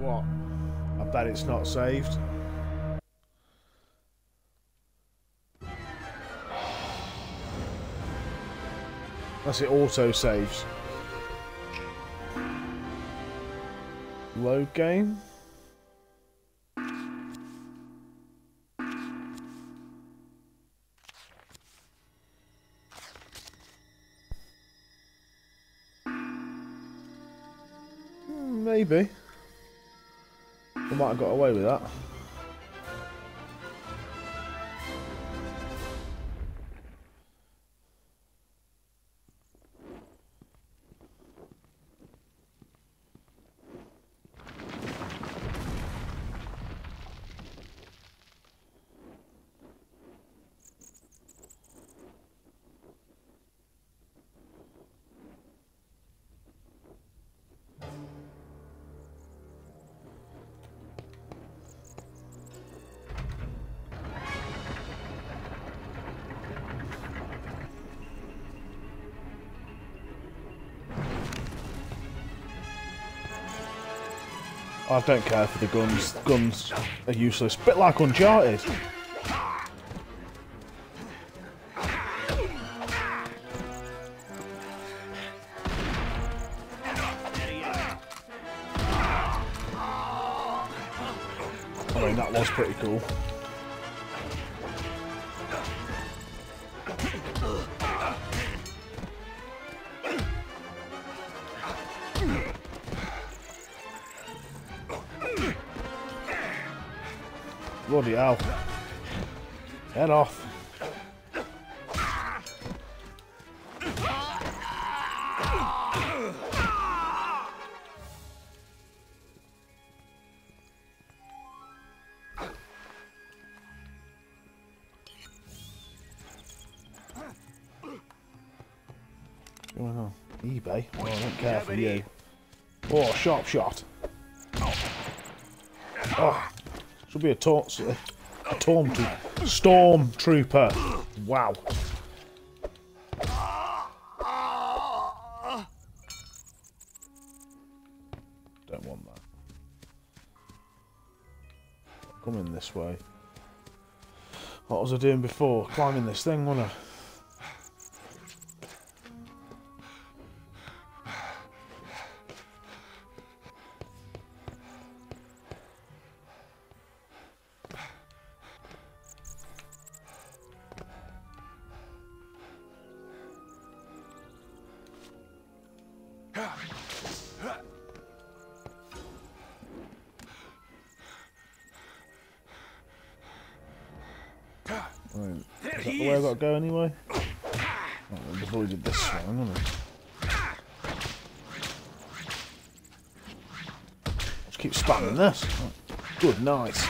what? I bet it's not saved. Unless it auto saves. Load game. Hmm, Maybe. Might have got away with that. I don't care for the guns. Guns are useless. Bit like Uncharted. I mean, that was pretty cool. Head off. Going on eBay? Oh, I don't care for you. Oh, sharp shot. Oh, should be a taunt, a storm, tro- storm trooper. Wow. Don't want that. Coming this way. What was I doing before? Climbing this thing, wasn't I? Night.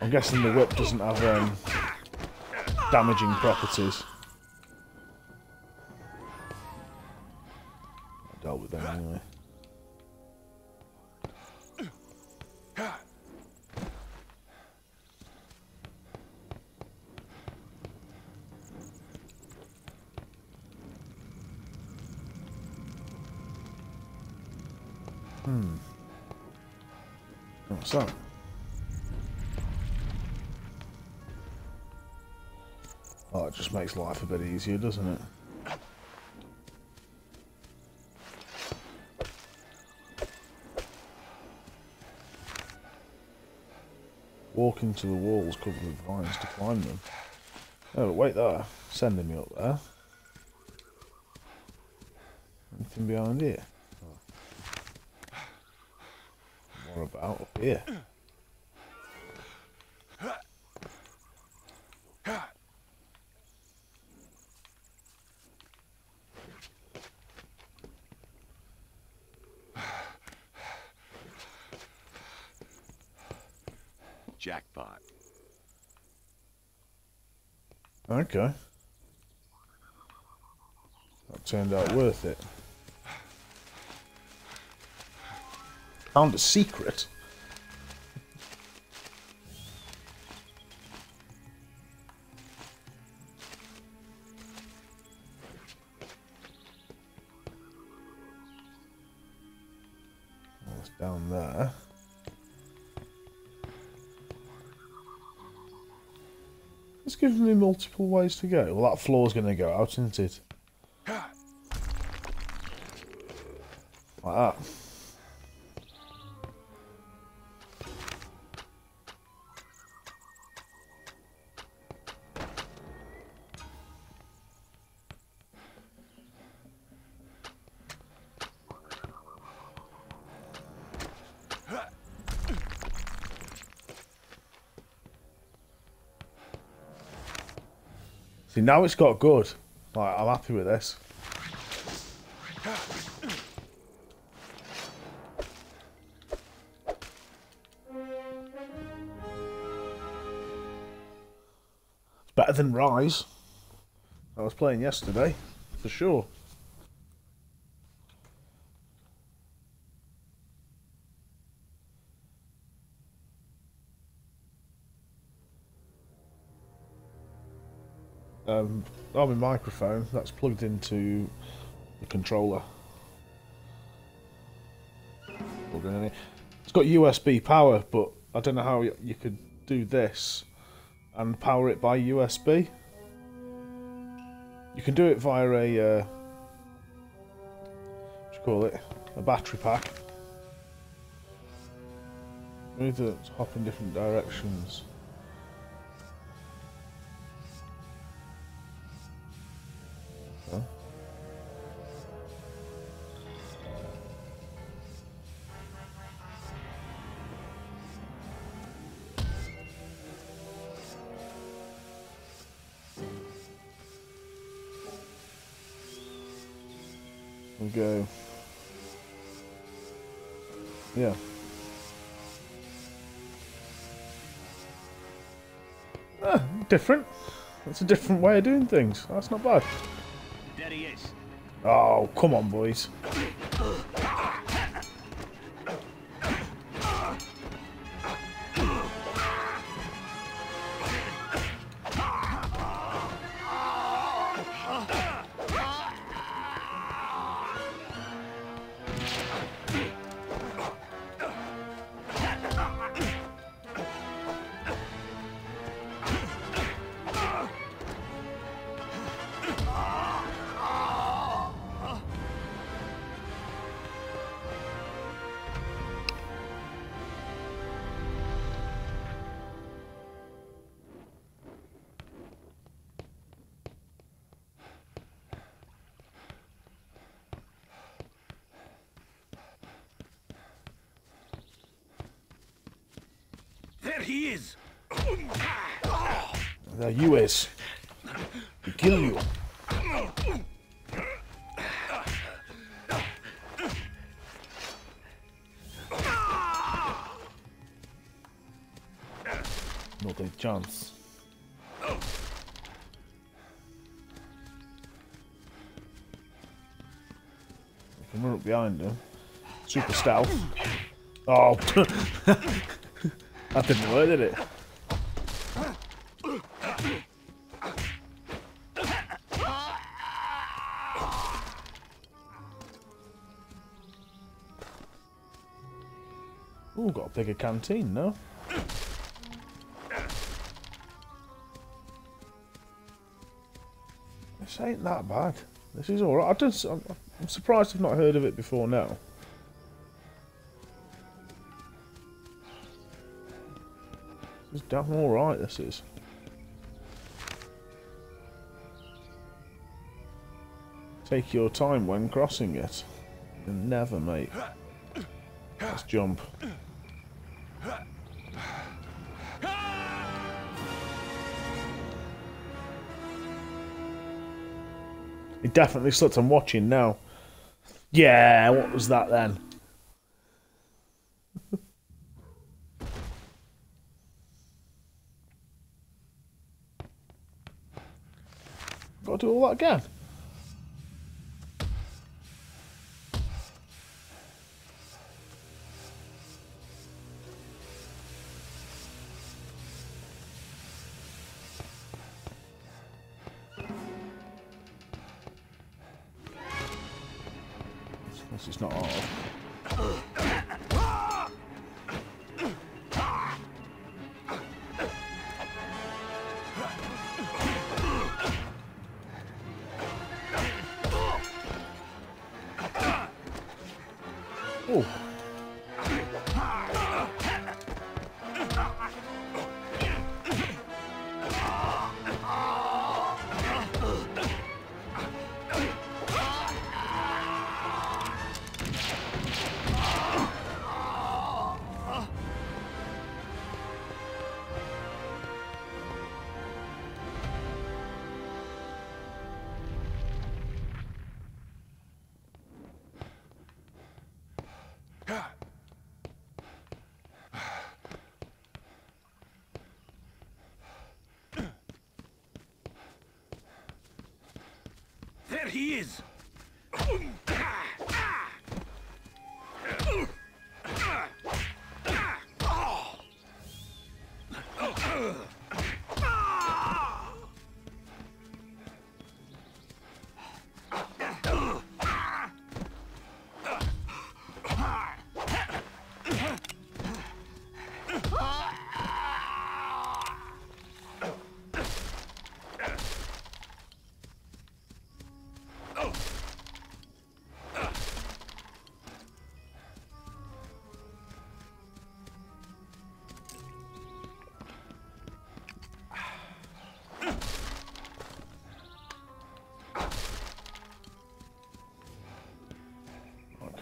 I'm guessing the whip doesn't have um, damaging properties. Makes life a bit easier, doesn't it? Walk into the walls covered with vines to climb them. Oh, wait there. Sending me up there. Anything behind here? What about up here. Okay. That turned out worth it. Found a secret. Multiple ways to go. Well, that floor's going to go out, isn't it? Now it's got good. Like, I'm happy with this. Better than Rise. I was playing yesterday, for sure. On my microphone, that's plugged into the controller. It. It's got USB power, but I don't know how you could do this and power it by USB. You can do it via a uh, what you call it? A battery pack. Move to hop in different directions. Go. Yeah. Ah, different. That's a different way of doing things. That's not bad. There he is. Oh, come on, boys. You. We kill you. Not a chance. We can run up behind him. Super stealth. Oh, that didn't work, did it? Ooh, got a bigger canteen, no? This ain't that bad. This is alright. I'm, I'm surprised I've not heard of it before now. Is damn alright, this is. Take your time when crossing it. Never, mate. Let's jump. It definitely slipped. I'm watching now. Yeah, what was that then? Got to do all that again. He is!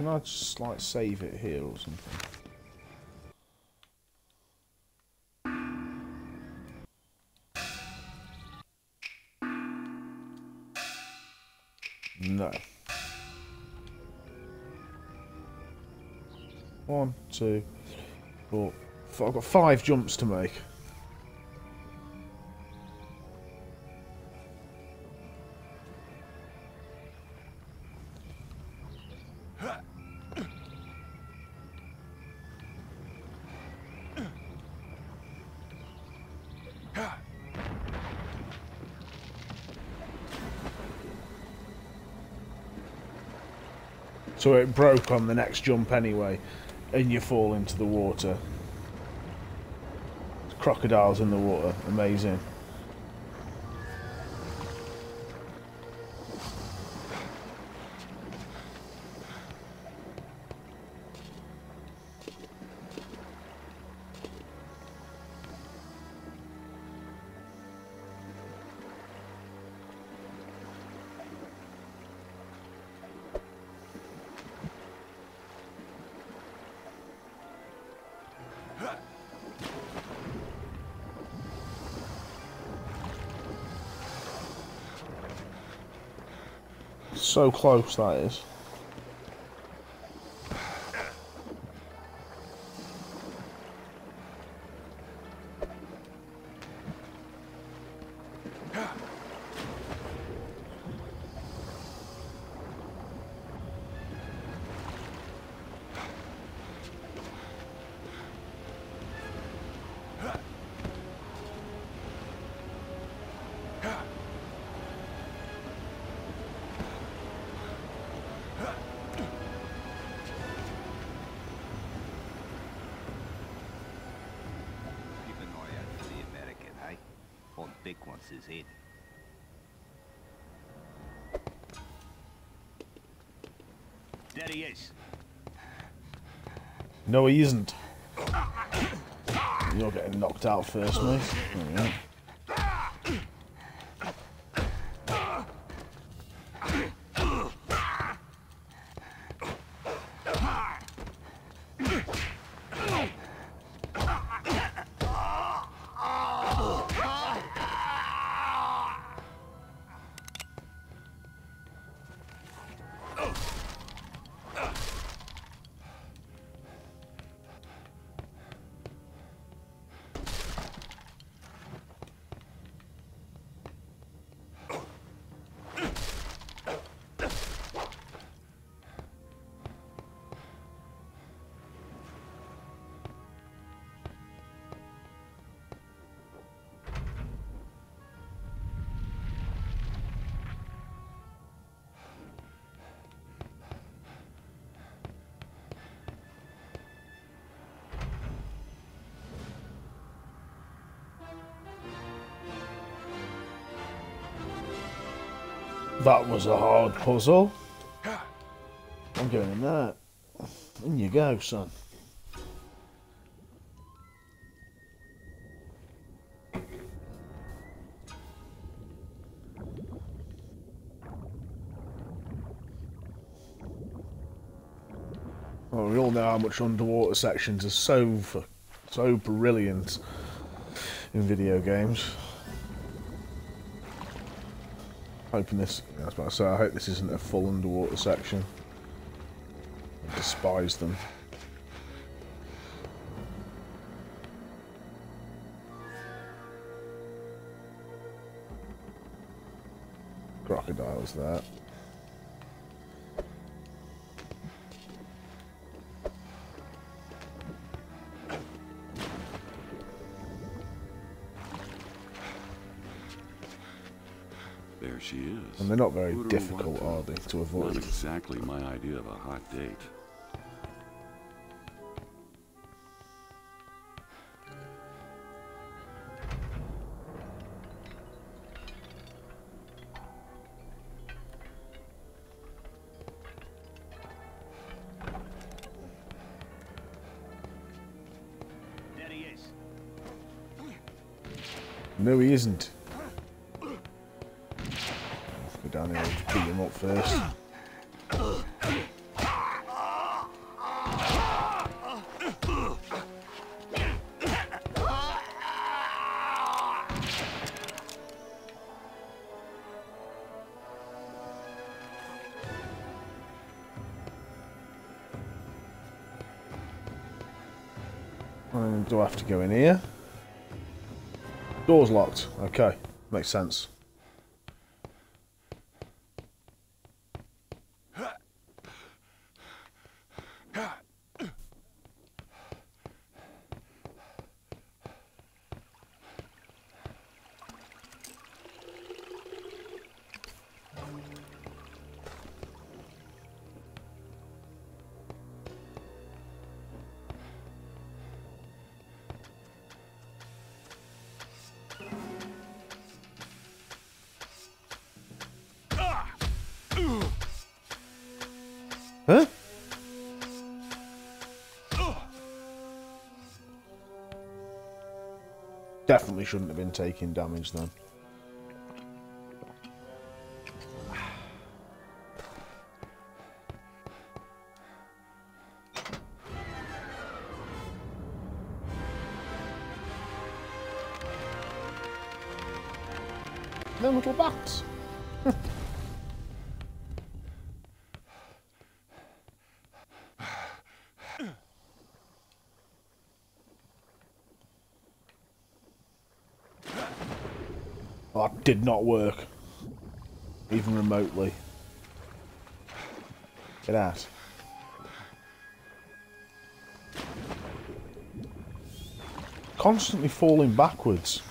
Can I just like save it here or something? No. One, two, four. I've got five jumps to make. So it broke on the next jump anyway, and you fall into the water. Crocodiles in the water, amazing. So close that is. No, he isn't. You're getting knocked out first, mate. That was a hard puzzle. I'm going in there. In you go, son. Well, we all know how much underwater sections are so so brilliant in video games. Hoping this, I was about say, I hope this isn't a full underwater section. I despise them. Crocodiles there. And they're not very difficult, are they, to Not avoid? exactly my idea of a hot date. Have to go in here? Door's locked. Okay, makes sense. Definitely shouldn't have been taking damage then. Them little bats. That did not work. Even remotely. Get out. Constantly falling backwards.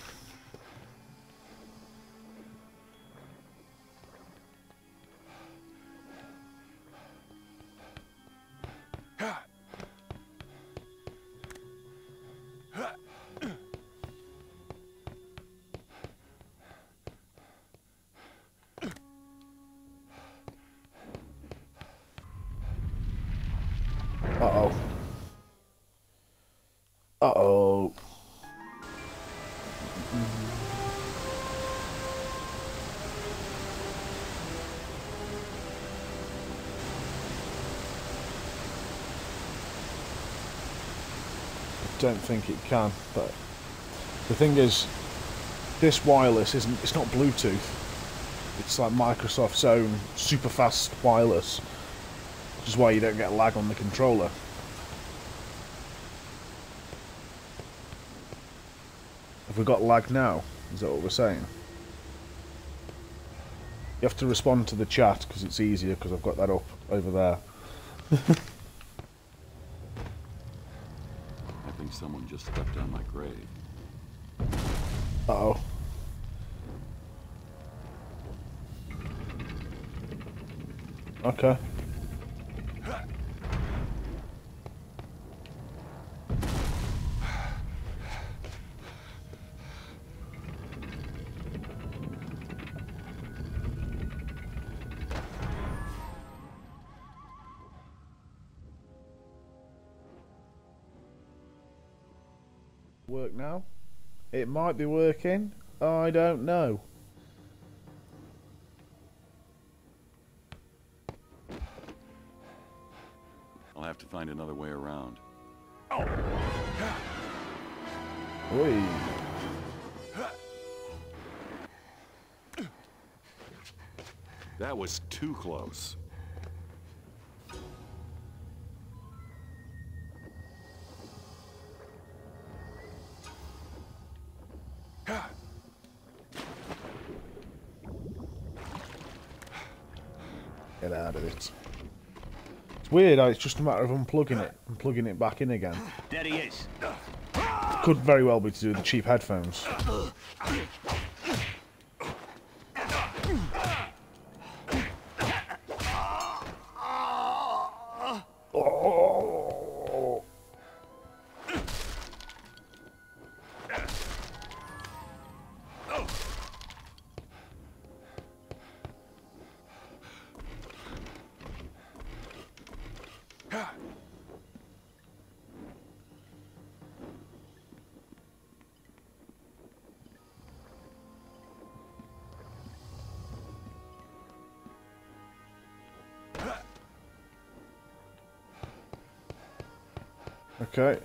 Don't think it can, but the thing is, this wireless isn't, it's not Bluetooth. It's like Microsoft's own super fast wireless which is why you don't get lag on the controller. Have we got lag now? Is that what we're saying? You have to respond to the chat because it's easier because I've got that up over there. I think someone just stepped on my grave. Uh oh. Okay. It might be working. I don't know. I'll have to find another way around. Oh. Oi. That was too close. Weird how it's just a matter of unplugging it and plugging it back in again. There he is. Could very well be to do with the cheap headphones. Okay.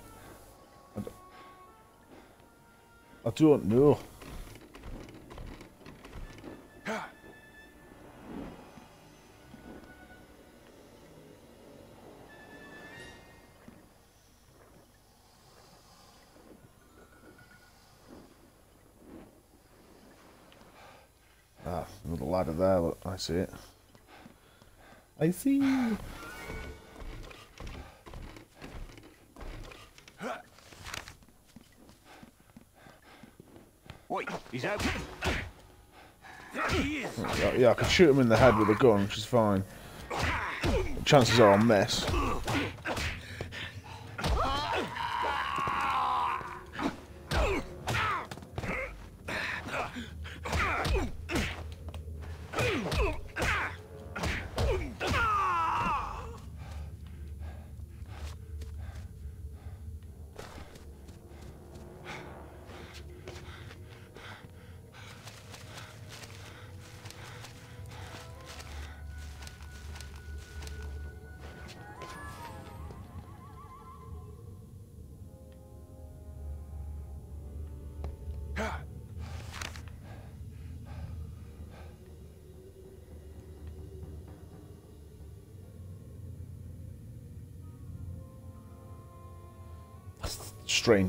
I don't know. Ah, another ladder there, look, I see it. I see. He's. Yeah, yeah, I could shoot him in the head with a gun, which is fine. Chances are I'll miss.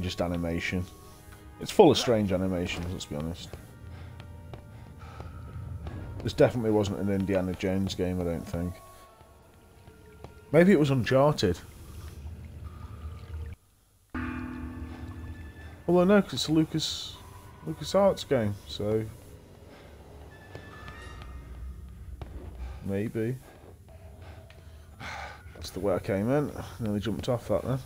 Strangest animation. It's full of strange animations, let's be honest. This definitely wasn't an Indiana Jones game, I don't think. Maybe it was Uncharted. Although no, 'cause it's a Lucas Lucas Arts game, so maybe. That's the way I came in. Nearly jumped off that then.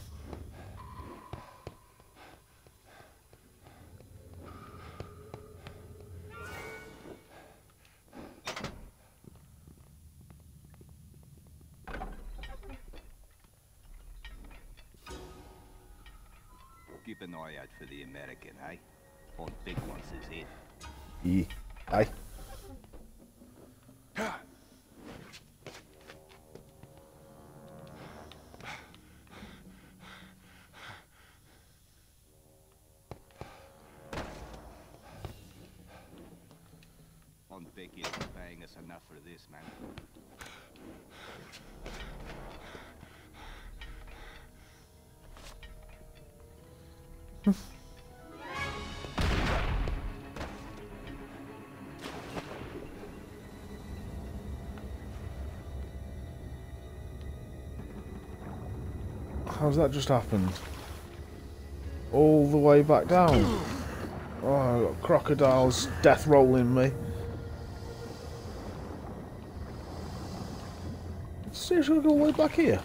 How's that just happened? All the way back down. Oh, I've got crocodiles death rolling me. Seriously, all the way back here?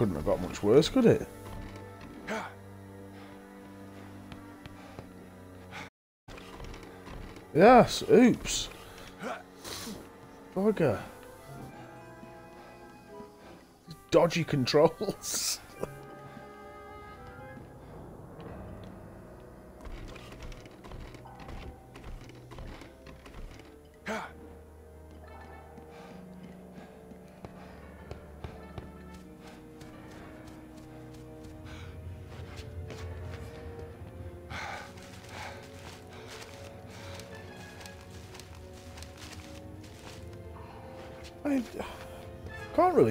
Couldn't have got much worse, could it? Yes, oops. Bugger. Dodgy controls.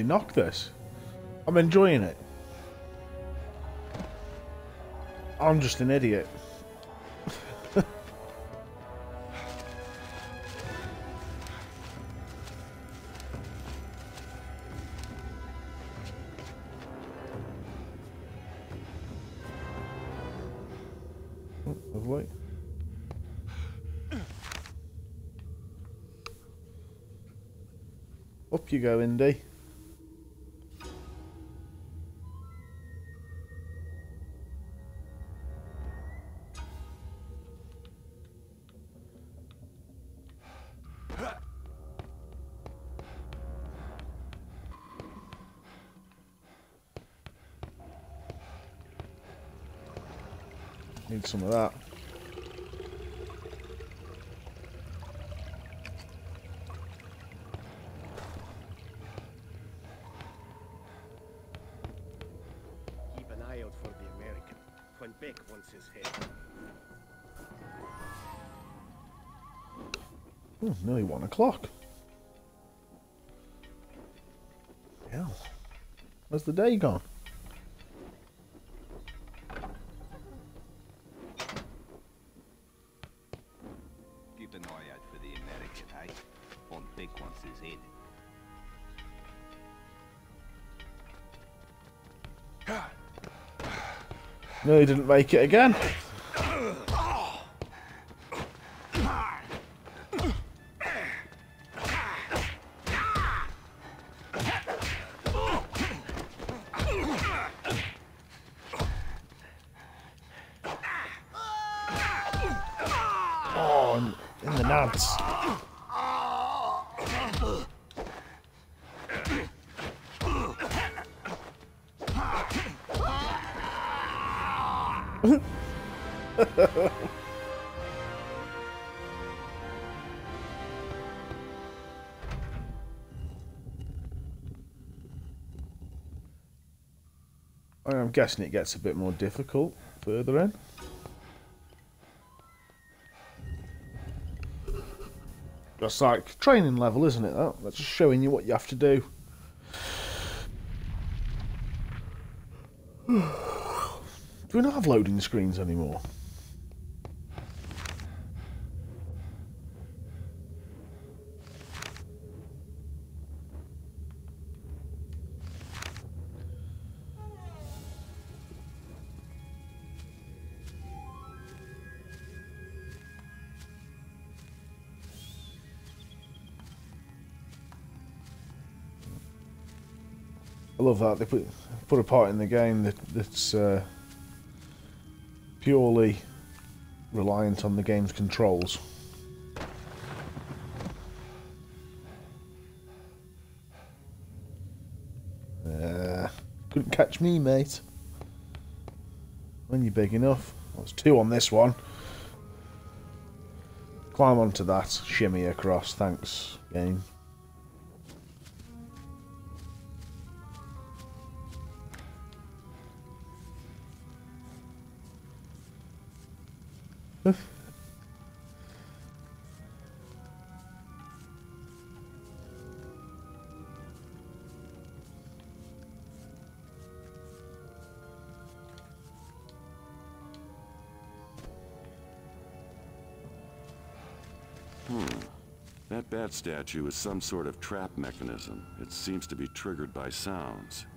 Knock this. I'm enjoying it. I'm just an idiot. Up you go, Indy. some of that. Keep an eye out for the American when Beck wants his head. Oh, nearly one o'clock. Yeah, Where's the day gone? No, he didn't make it again. I'm guessing it gets a bit more difficult further in. That's like training level, isn't it? That? That's just showing you what you have to do. Do we not have loading screens anymore? That they put put a part in the game that that's uh, purely reliant on the game's controls. Uh, couldn't catch me, mate. When you're big enough. That's two on this one. Climb onto that, shimmy across. Thanks, game. Hmm. That bat statue is some sort of trap mechanism. It seems to be triggered by sounds.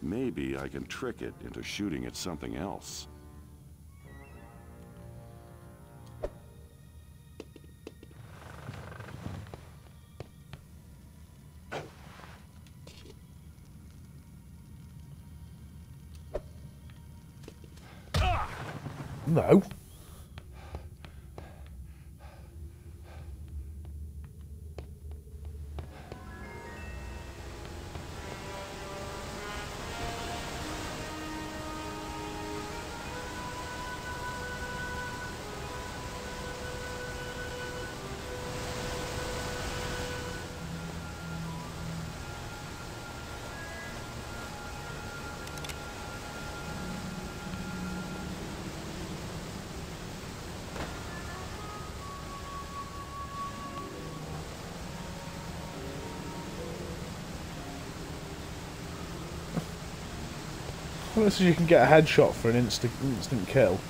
Maybe I can trick it into shooting at something else. This is you can get a headshot for an instant instant kill.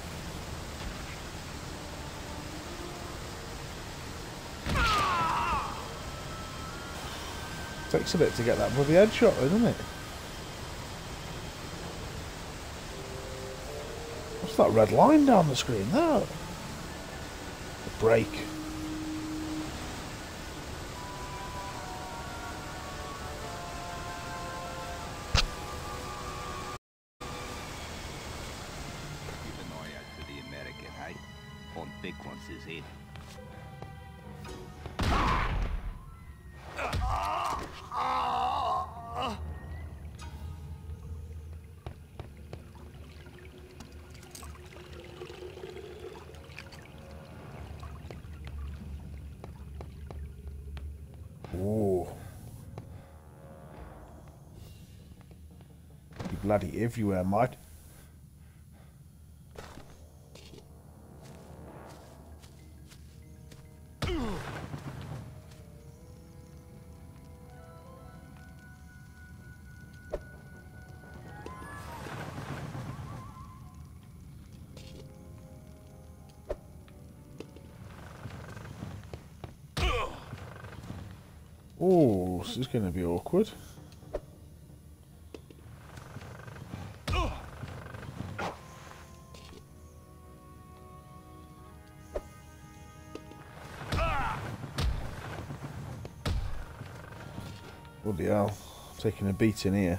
Takes a bit to get that bloody headshot, doesn't it? What's that red line down the screen there? The break. Is in. Ooh. You bloody everywhere, mate. This is going to be awkward. Bloody hell. Taking a beating here.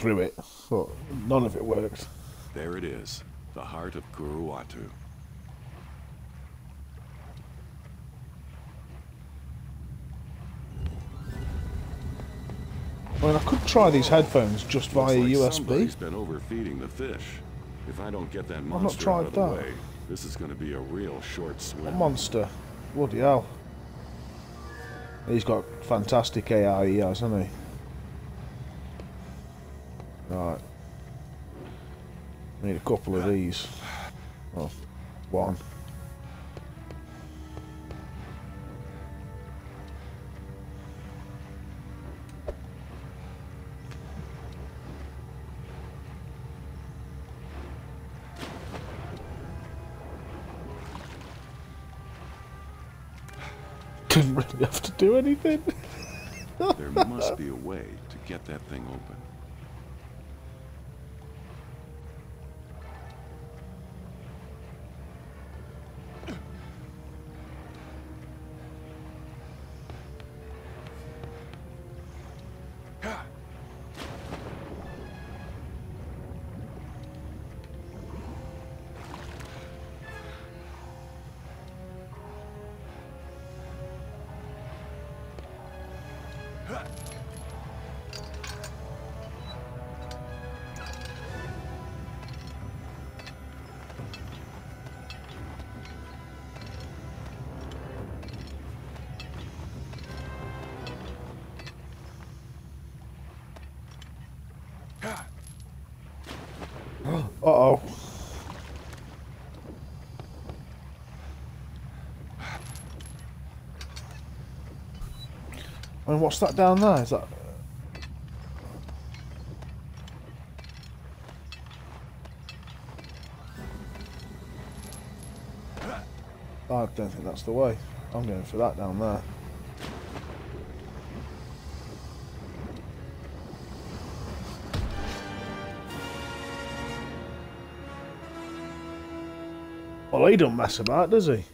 Through it, but none of it worked. There it is, the heart of Kuruwatu. I mean, I could try these headphones just via like USB. Somebody's been overfeeding the fish. If I don't get that not monster tried out of the that. way, this is going to be a real short A swim. monster. Bloody hell. He's got fantastic AI, he has, hasn't he? Need a couple of these. Oh, one. Didn't really have to do anything. There must be a way to get that thing open. Mean, what's that down there? Is that... I don't think that's the way. I'm going for that down there. Well, he don't mess about, does he?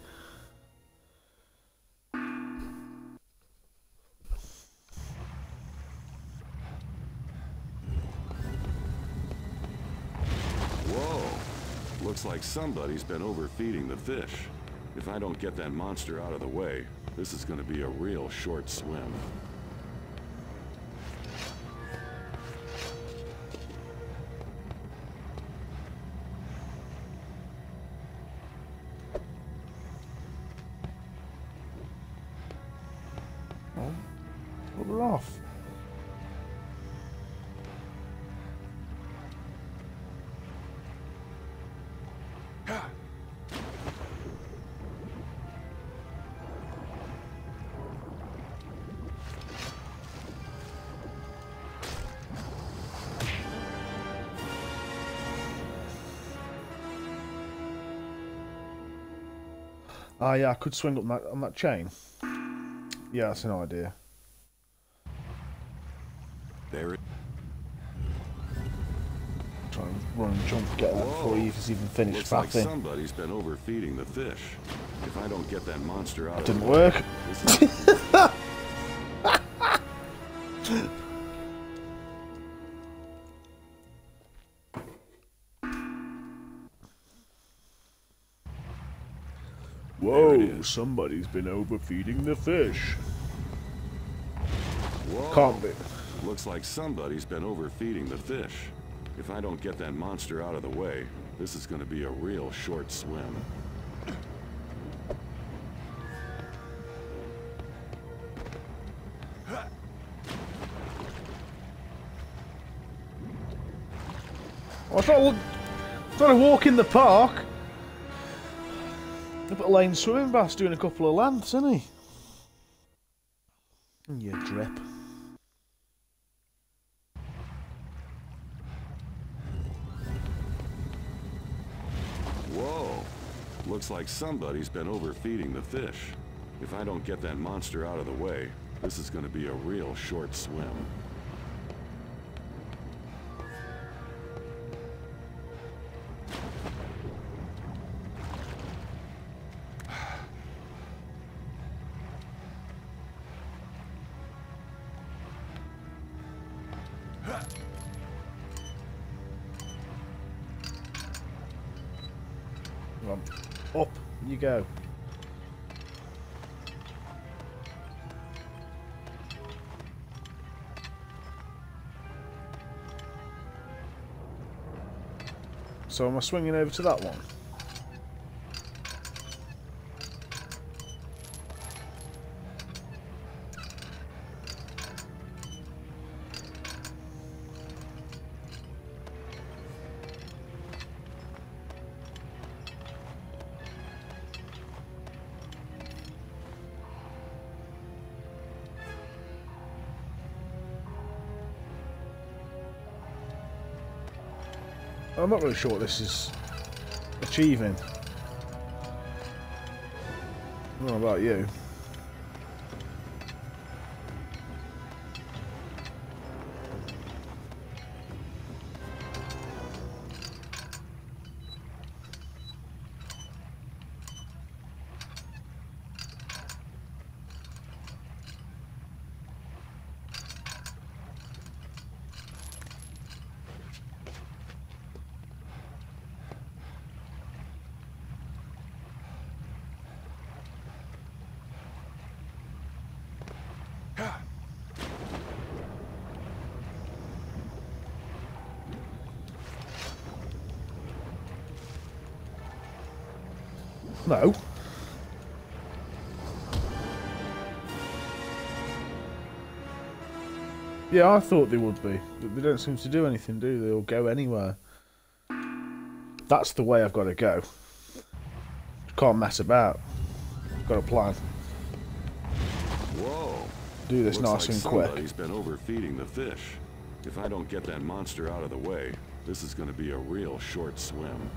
Looks like somebody's been overfeeding the fish. If I don't get that monster out of the way, this is going to be a real short swim. Ah, yeah, I could swing up that, on that chain. Yeah, that's an idea. There it Try and run and jump, get that before you even finished looks like somebody's been overfeeding the fish. If I don't get that monster out Didn't work. somebody's been overfeeding the fish. Whoa. Can't be. Looks like somebody's been overfeeding the fish. If I don't get that monster out of the way, this is gonna be a real short swim. I thought I would, thought I'd walk in the park. At Lane Swimming bass doing a couple of lengths, isn't he? You drip. Whoa. Looks like somebody's been overfeeding the fish. If I don't get that monster out of the way, this is gonna be a real short swim. Go. So am I swinging over to that one? I'm not really sure what this is achieving. I don't know about you. Yeah, I thought they would be. But they don't seem to do anything, do they? Or go anywhere. That's the way I've got to go. Can't mess about. Got a plan. Whoa. Do this Looks nice like and quick. somebody's been overfeeding the fish. If I don't get that monster out of the way, this is gonna be a real short swim.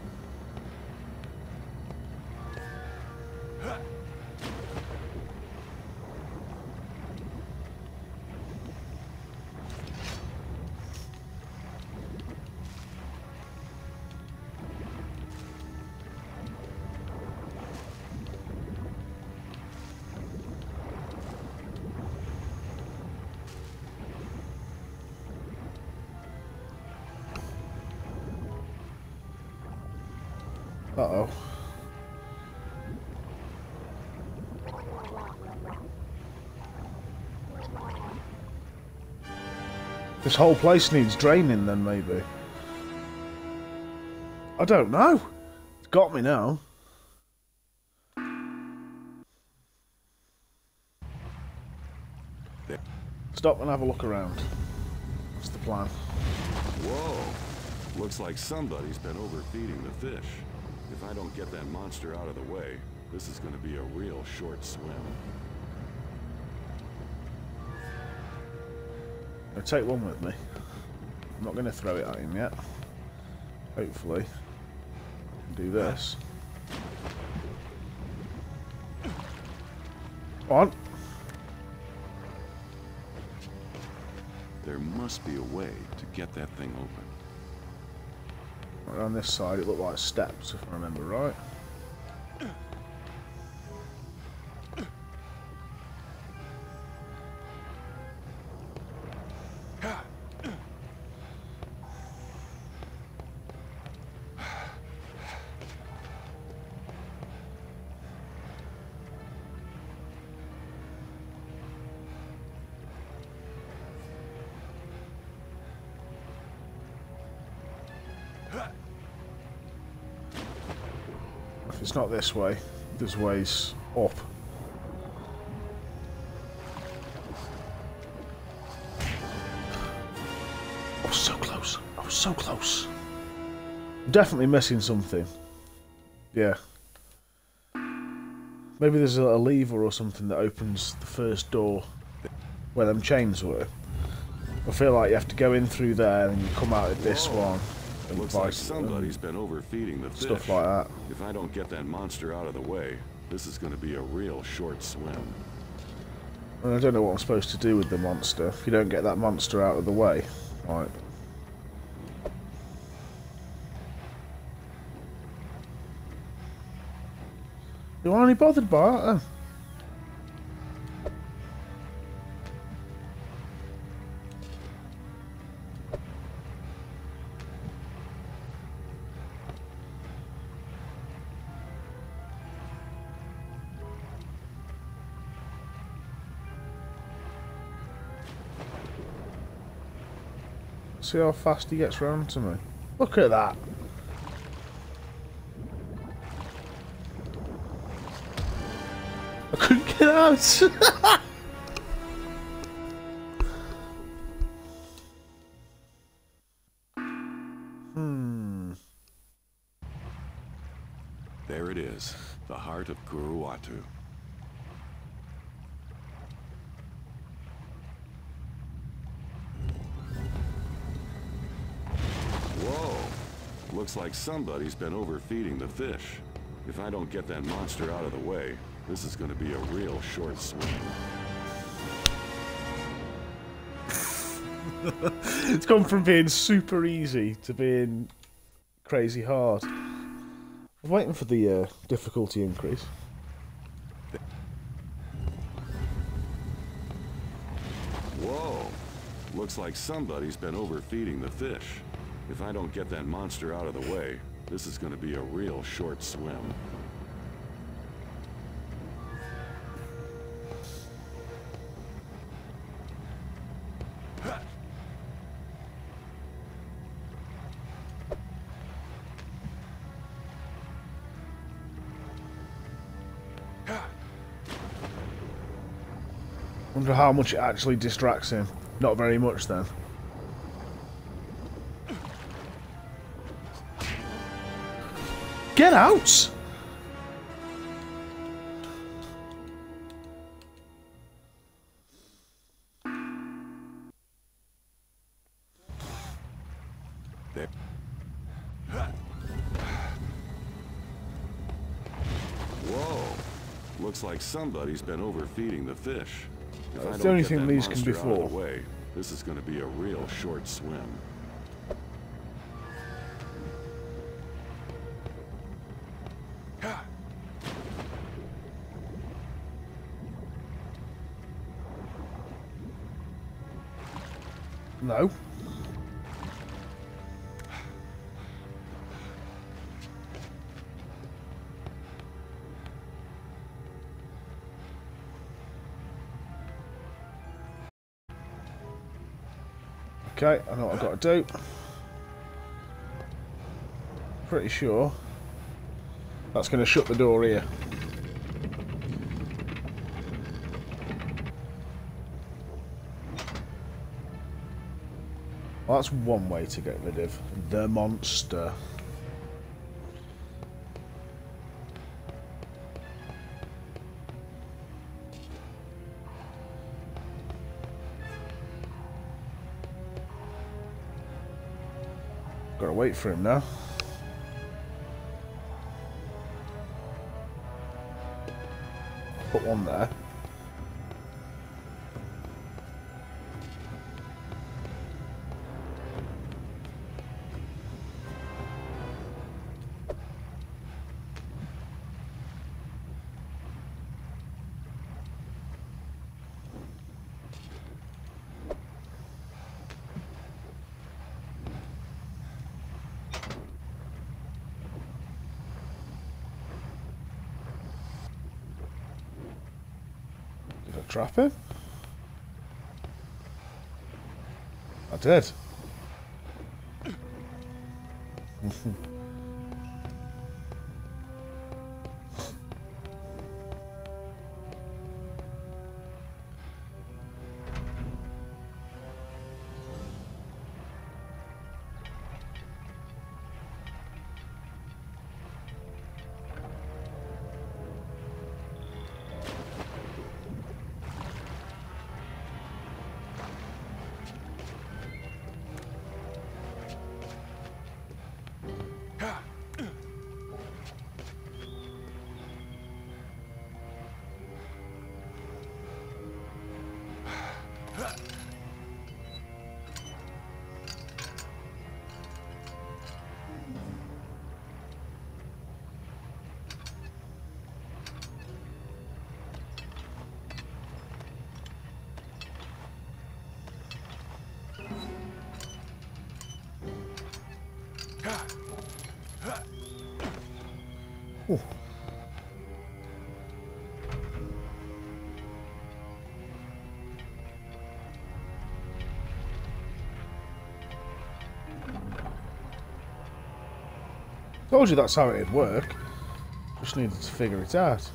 This whole place needs draining then, maybe. I don't know. It's got me now. Stop and have a look around. What's the plan? Whoa. Looks like somebody's been overfeeding the fish. If I don't get that monster out of the way, this is gonna be a real short swim. I'll take one with me. I'm not going to throw it at him yet. Hopefully. Do this. On. There must be a way to get that thing open. On this side, it looked like steps, if I remember right. It's not this way, there's ways up. I was so close. I was so close. I'm definitely missing something. Yeah. Maybe there's a, lever or something that opens the first door where them chains were. I feel like you have to go in through there and you come out of this one. And Looks like somebody's been overfeeding the fish. stuff like that. If I don't get that monster out of the way, this is going to be a real short swim. And I don't know what I'm supposed to do with the monster if you don't get that monster out of the way. Right. You aren't any bothered by it, See how fast he gets round to me. Look at that. I couldn't get out. hmm. There it is, the heart of Guruwatu. Looks like somebody's been overfeeding the fish. If I don't get that monster out of the way, this is going to be a real short swim. It's gone from being super easy to being crazy hard. I'm waiting for the uh, difficulty increase. Whoa! Looks like somebody's been overfeeding the fish. If I don't get that monster out of the way, this is going to be a real short swim. Wonder how much it actually distracts him. Not very much then. Get out! Whoa! Looks like somebody's been overfeeding the fish. If That's the only thing these can be for. this is going to be a real short swim. Okay, I know what I've got to do. Pretty sure that's going to shut the door here. Well, that's one way to get rid of the monster. Wait for him now. Put one there. Did I trap him? I did. Told you that's how it'd work. Just needed to figure it out.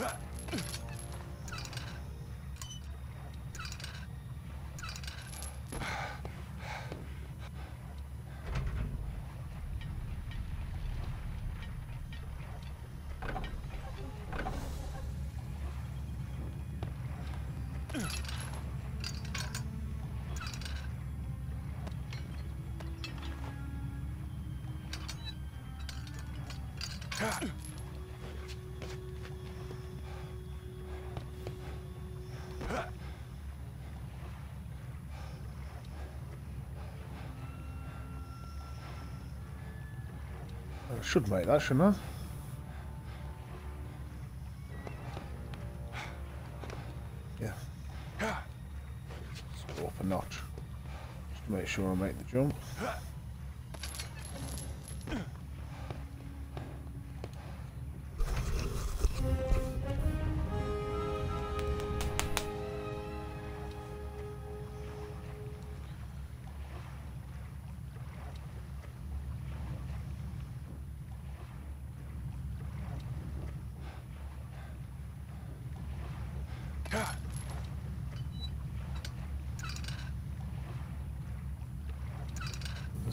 Ha! I should make that, shouldn't I? Yeah. Let's go up a notch. Just to make sure I make the jump.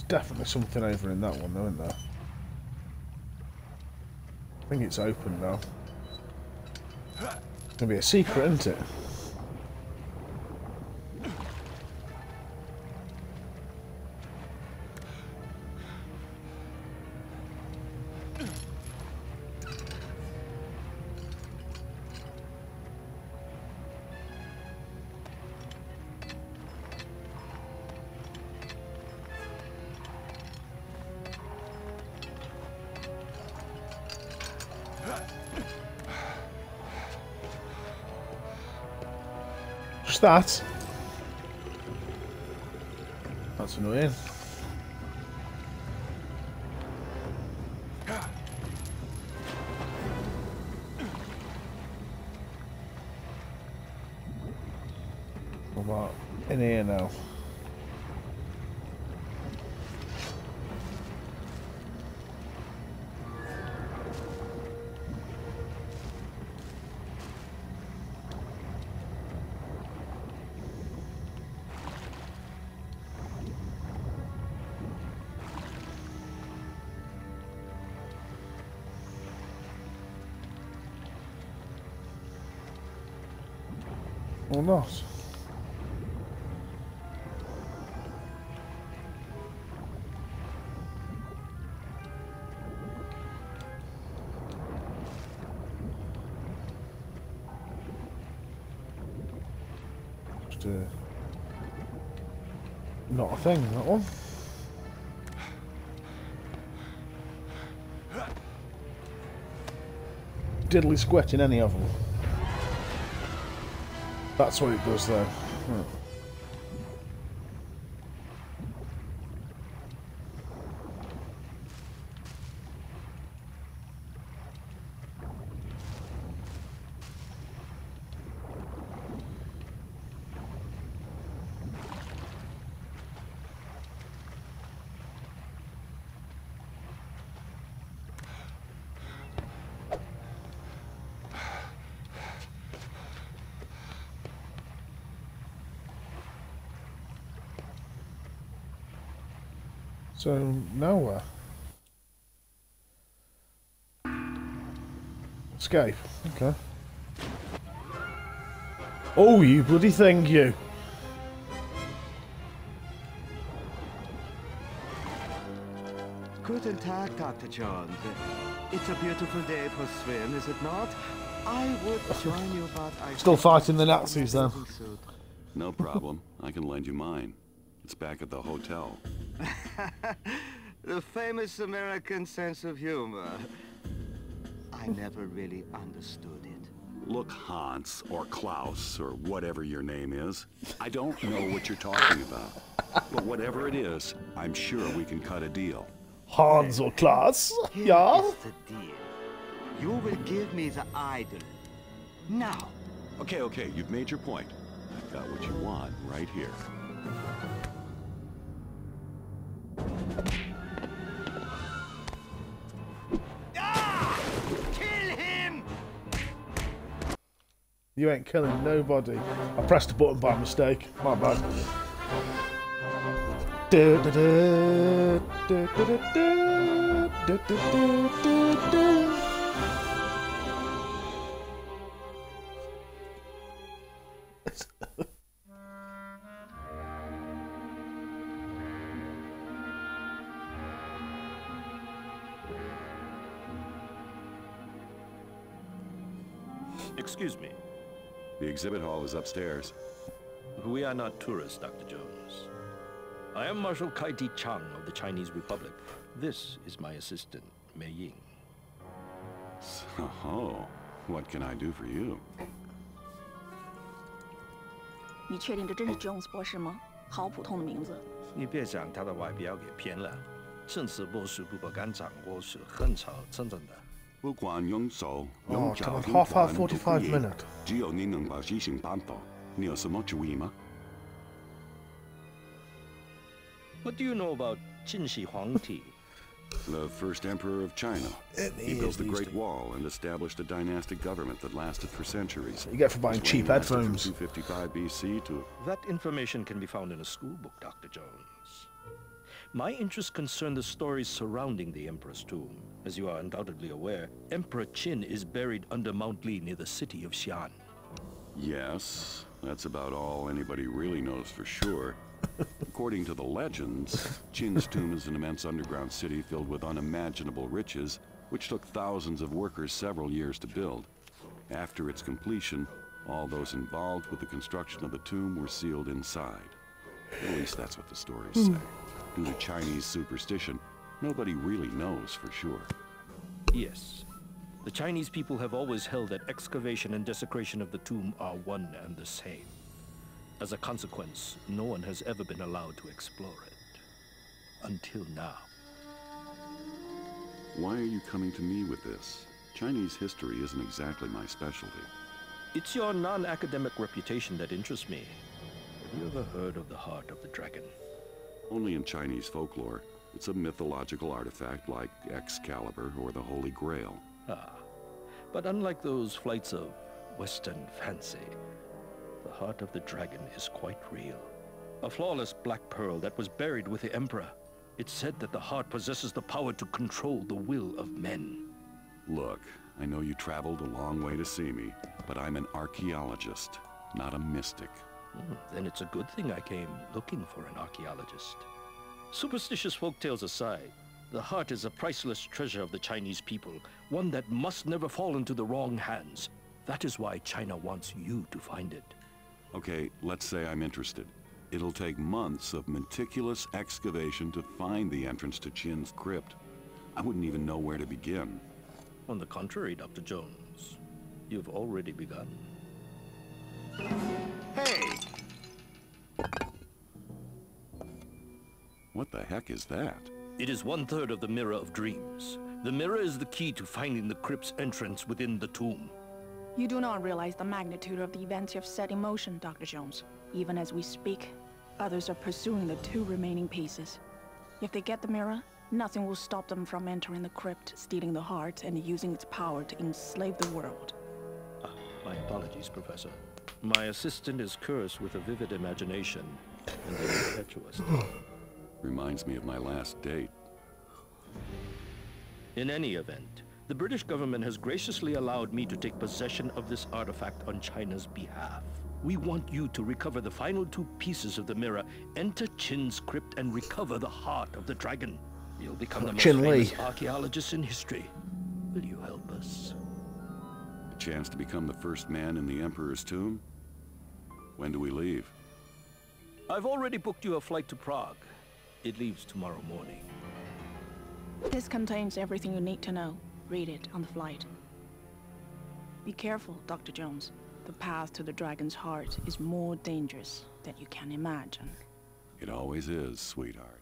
Definitely something over in that one, though, isn't there? I think it's open now. It's gonna be a secret, isn't it? That. That's annoying. What about in here now? Not? Just uh, not a thing, that one. Diddly squat in any of them. That's what it does though. Hmm. So, nowhere. Escape. Okay. Oh, you bloody thing, you! Guten Tag, Dr. Jones. It's a beautiful day for swim, is it not? I would join you, but I... Still fighting the Nazis, then. No problem. I can lend you mine. It's back at the hotel. the famous American sense of humor. I never really understood it. Look, Hans, or Klaus, or whatever your name is. I don't know what you're talking about. But whatever it is, I'm sure we can cut a deal. Hans or Klaus? Here Yeah? is the deal. You will give me the idol. Now. Okay, okay, you've made your point. I've got what you want right here. You ain't killing nobody. I pressed the button by mistake. My bad. exhibit hall is upstairs. We are not tourists, Dr. Jones. I am Marshal Kaiti Chang of the Chinese Republic. This is my assistant, Mei Ying. Oh, what can I do for you? 你确定这真是 Jones 博士吗？好普通的名字。你别将他的外表给骗了，正是博士不不敢掌握是很少真正的。 Oh, half hour, 45. What do you know about Qin Shi Huangti? The first emperor of China. He built the Great Wall and established a dynastic government that lasted for centuries. You get for buying cheap headphones. 255 BC to. That information can be found in a school book, Dr. Jones. My interests concern the stories surrounding the Emperor's tomb. As you are undoubtedly aware, Emperor Qin is buried under Mount Li near the city of Xi'an. Yes, that's about all anybody really knows for sure. According to the legends, Qin's tomb is an immense underground city filled with unimaginable riches, which took thousands of workers several years to build. After its completion, all those involved with the construction of the tomb were sealed inside. At least that's what the stories say. Hmm. Due to Chinese superstition, nobody really knows for sure. Yes. The Chinese people have always held that excavation and desecration of the tomb are one and the same. As a consequence, no one has ever been allowed to explore it. Until now. Why are you coming to me with this? Chinese history isn't exactly my specialty. It's your non-academic reputation that interests me. Have you ever heard of the Heart of the Dragon? Only in Chinese folklore. It's a mythological artifact like Excalibur or the Holy Grail. Ah. But unlike those flights of Western fancy, the Heart of the Dragon is quite real. A flawless black pearl that was buried with the Emperor. It's said that the heart possesses the power to control the will of men. Look, I know you traveled a long way to see me, but I'm an archaeologist, not a mystic. Then it's a good thing I came looking for an archaeologist. Superstitious folktales aside, the heart is a priceless treasure of the Chinese people, one that must never fall into the wrong hands. That is why China wants you to find it. Okay, let's say I'm interested. It'll take months of meticulous excavation to find the entrance to Qin's crypt. I wouldn't even know where to begin. On the contrary, Dr. Jones, you've already begun. What the heck is that? It is one third of the Mirror of Dreams. The mirror is the key to finding the crypt's entrance within the tomb. You do not realize the magnitude of the events you have set in motion, Dr. Jones. Even as we speak, others are pursuing the two remaining pieces. If they get the mirror, nothing will stop them from entering the crypt, stealing the heart, and using its power to enslave the world. Ah, my apologies, Professor. My assistant is cursed with a vivid imagination and an impetuous. Reminds me of my last date. In any event, the British government has graciously allowed me to take possession of this artifact on China's behalf. We want you to recover the final two pieces of the mirror, enter Qin's crypt, and recover the heart of the dragon. You'll become the most Chin famous archaeologist in history. Will you help us? A chance to become the first man in the Emperor's tomb? When do we leave? I've already booked you a flight to Prague. It leaves tomorrow morning. This contains everything you need to know. Read it on the flight. Be careful, Dr. Jones. The path to the Dragon's Heart is more dangerous than you can imagine. It always is, sweetheart.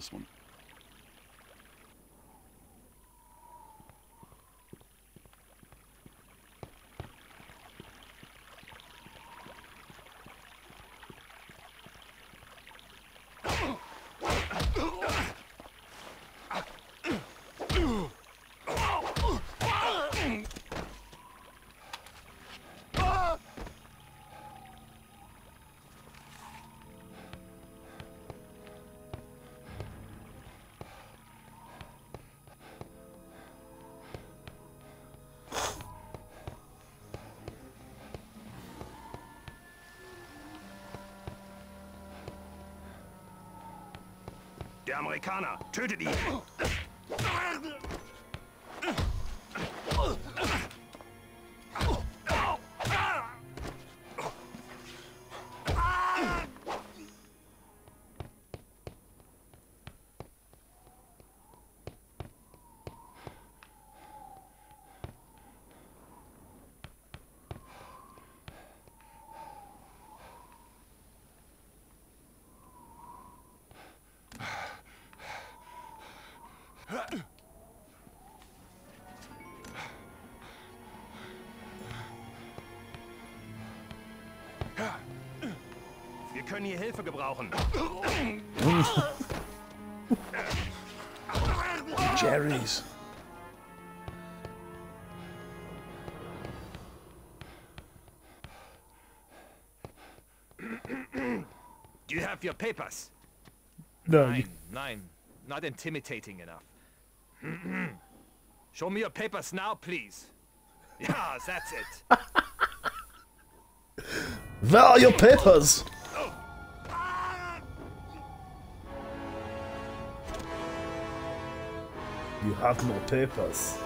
This one. Der Amerikaner! Tötet ihn! Können hier Hilfe gebrauchen. Jerry's. Do you have your papers? No, you, Nein, nein. Not intimidating enough. Show me your papers now, please. Yeah, that's it. where are your papers? You have no papers.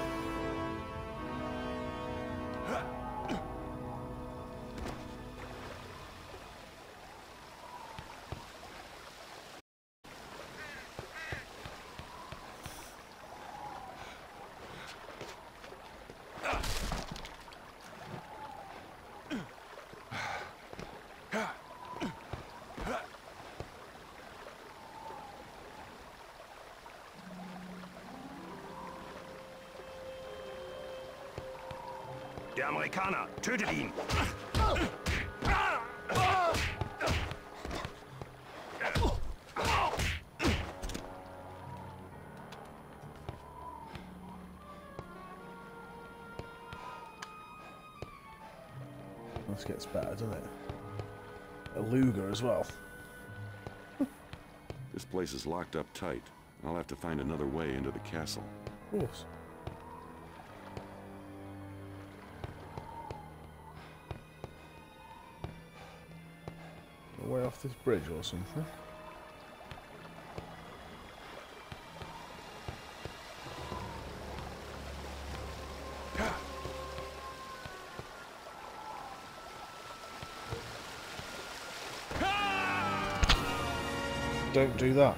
Amerikaner! Tötet ihn! This gets better, doesn't it? A Luger as well. This place is locked up tight. I'll have to find another way into the castle. Of course. Bridge or something. Don't do that.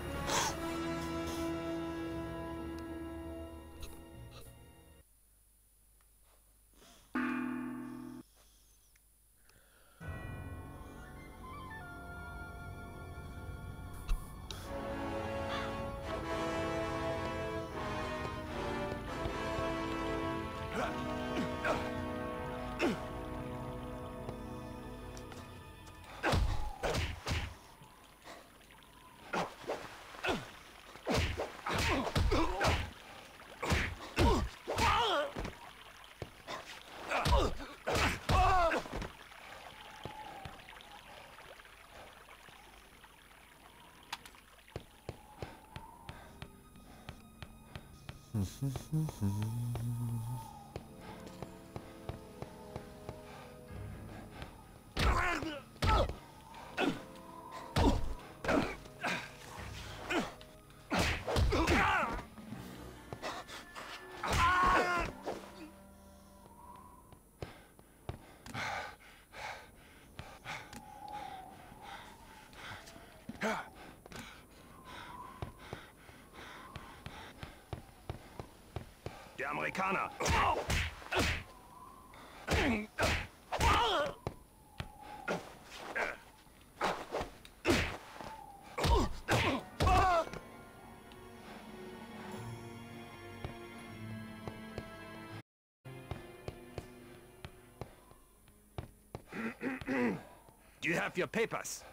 Do you have your papers?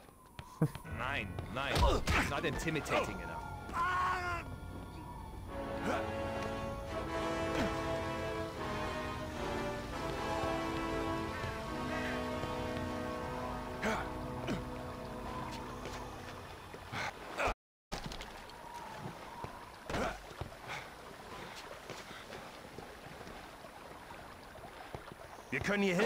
Nein, nein, it's not intimidating enough. Können hier hin.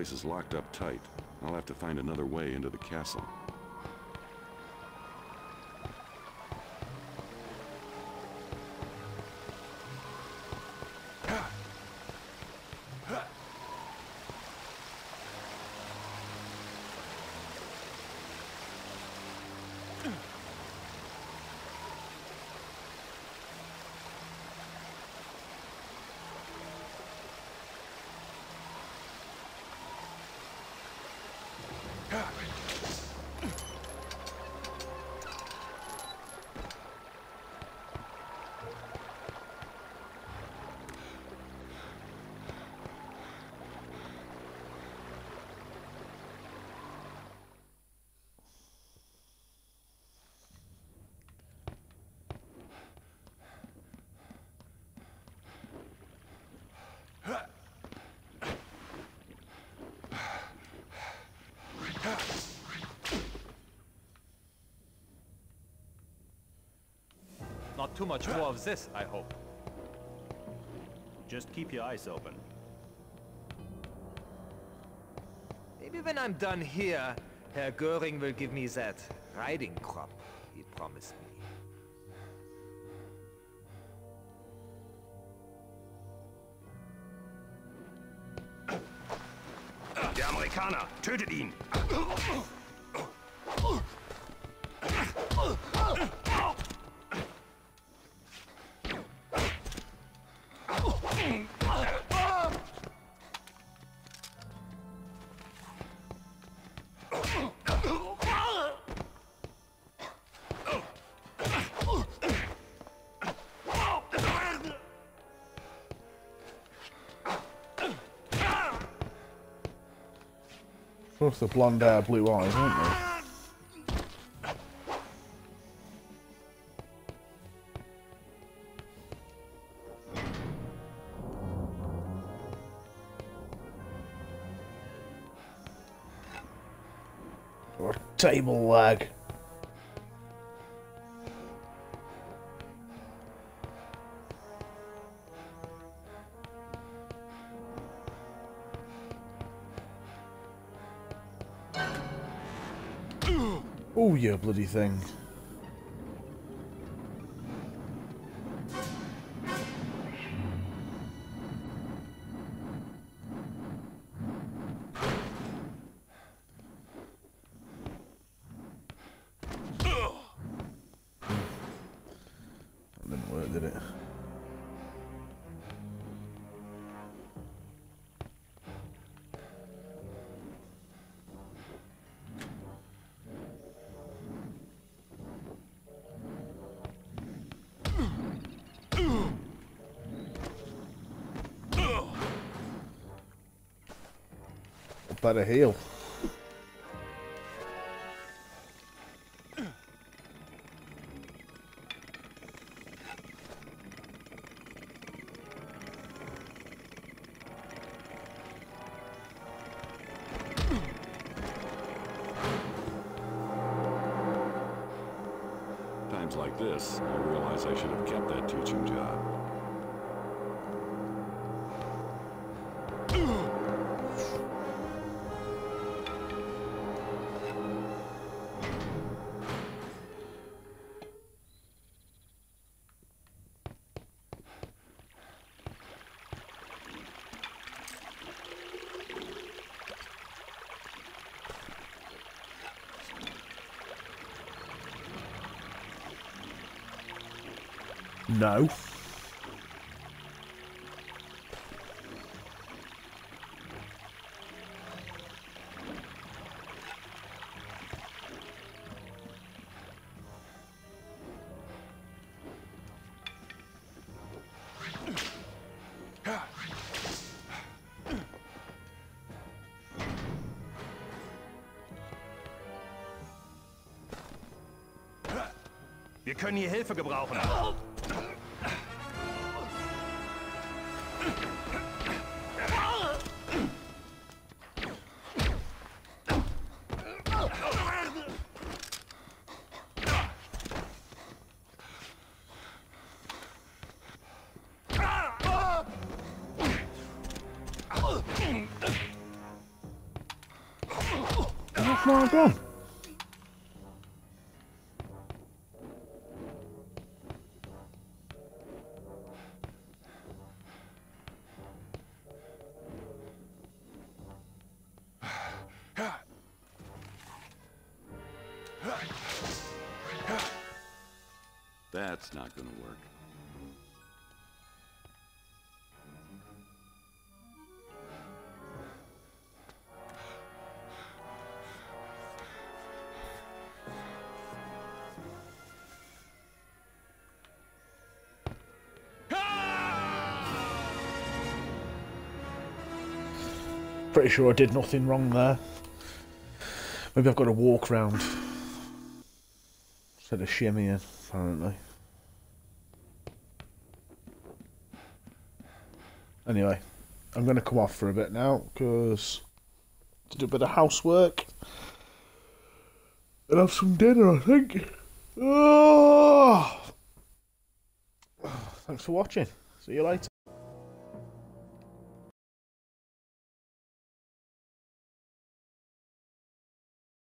Place is locked up tight. I'll have to find another way into the castle. Too much more of this, I hope. Just keep your eyes open. Maybe when I'm done here, Herr Göring will give me that riding crop he promised me. Der Amerikaner! Tötet ihn! Both the blonde hair, blue eyes, aren't they? Or table lag. Oh, you bloody thing. Better heal. Times No. Wir können hier Hilfe gebrauchen. That's not gonna work. Pretty sure I did nothing wrong there. Maybe I've got to walk round. Instead of shimmying, apparently. Anyway, I'm going to come off for a bit now because to do a bit of housework and have some dinner, I think. Oh! Thanks for watching. See you later.